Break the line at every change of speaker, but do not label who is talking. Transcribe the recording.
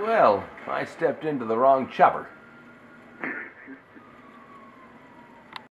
Well, I stepped into the wrong chopper.